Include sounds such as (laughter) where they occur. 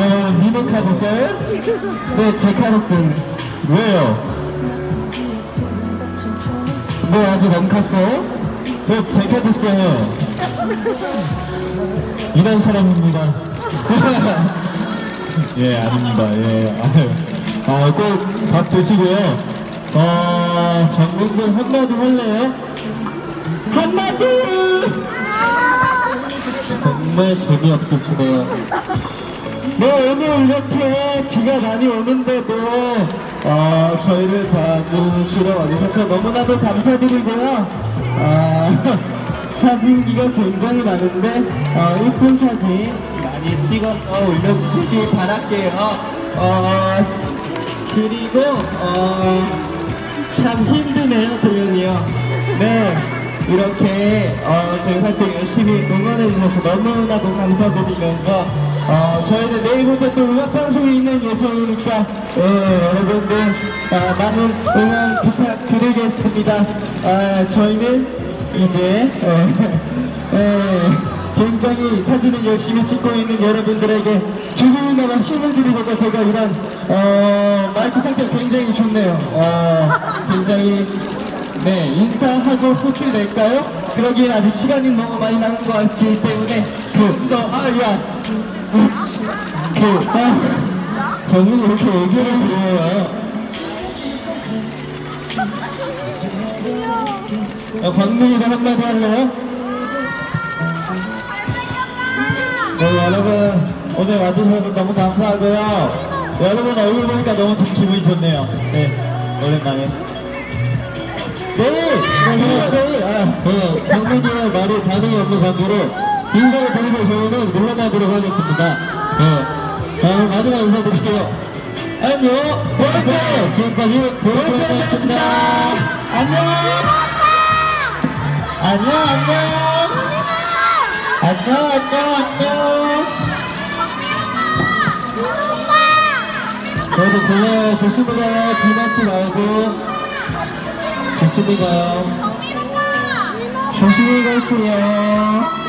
어, 민호 카드 써요? 네, 제 카드 써요. 왜요? 뭐 아직 안 컸어요? 저제 카드 써요. 이런 사람입니다. (laughs) 예, 아닙니다. 예. 아유. 아, 꼭밥 드시고요. 어, 장군님 한마디 할래요? 한마디! 정말 재미없으시네요. 네, 오늘 이렇게 비가 많이 오는데도 어, 저희를 봐주시러 와주셔서 너무나도 감사드리고요. 아, (laughs) 사진기가 굉장히 많은데 어, 이쁜 사진 많이 찍어서 올려주시기 바랄게요. 어, 그리고 어, 참 힘드네요, 도현이요. 네. 이렇게 어, 저희 활동 열심히 응원해 주셔서 너무나도 감사드리면서 어, 저희는 내일부터 또 음악 방송이 있는 예정이니까 예, 여러분들 아, 많은 응원 부탁드리겠습니다. 아, 저희는 이제 예, (laughs) 예, 굉장히 사진을 열심히 찍고 있는 여러분들에게 조금이나마 힘을 드리고자 제가 이런 어, 마이크 상태가 굉장히 좋네요. 어, 굉장히 네, 인사하고 포트를 낼까요? 그러기엔 아직 시간이 너무 많이 남은 것 같기 때문에 그, 너, 아, 야. 그, 아, 저는 이렇게 얘기를 드려요. 어, 광민이가 한마디 할래요? 네, 여러분. 오늘 와주셔서 너무 감사하고요. 여러분 얼굴 보니까 너무 참 기분이 좋네요. 네, 오랜만에 네, 네, 네, 아, 네, 강민이의 말이 반응이 없는 관계로 인사를 드리고 저희는 물러나도록 하겠습니다. 네, 자, 그럼 마지막 인사 드릴게요. 안녕, 보라페! 지금까지 보라페였습니다. 안녕! 안녕, 안녕! 안녕, 안녕, 안녕! 저희도 골라요. 조심히 가요. 비 맞지 말고. 가요. 조심히 가세요.